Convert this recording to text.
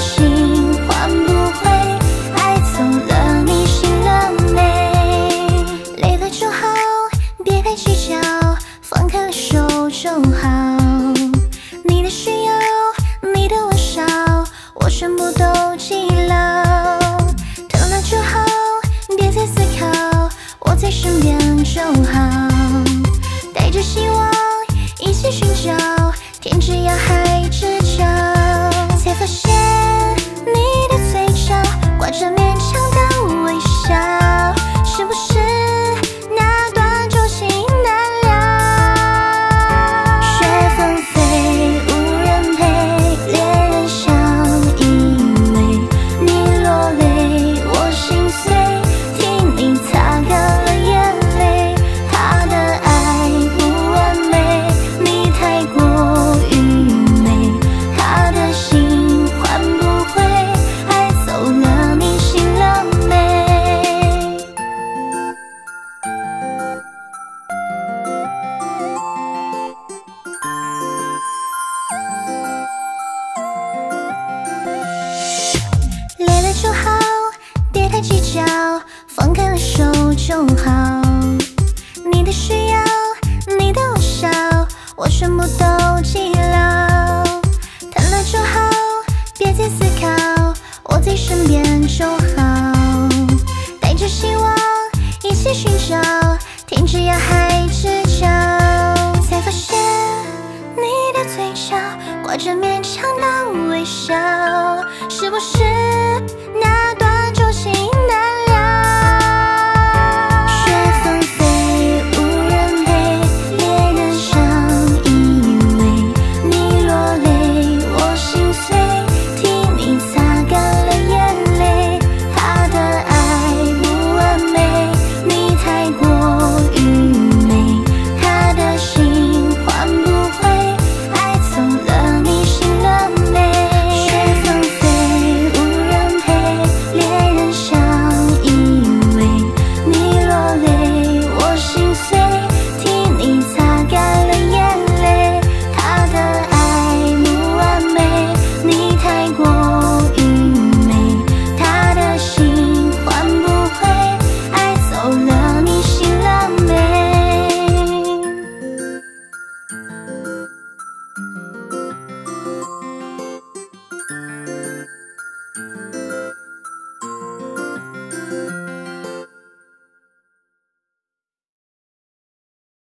心换不回，爱走了，你心了没？累了就好，别太计较，放开了手就好。你的需要，你的微笑，我全部都记牢。疼了就好，别再思考，我在身边就好。带着希望，一起寻找天之涯海之。起寻找，天之涯海之角，才发现你的嘴角挂着勉强的微笑，是不是那？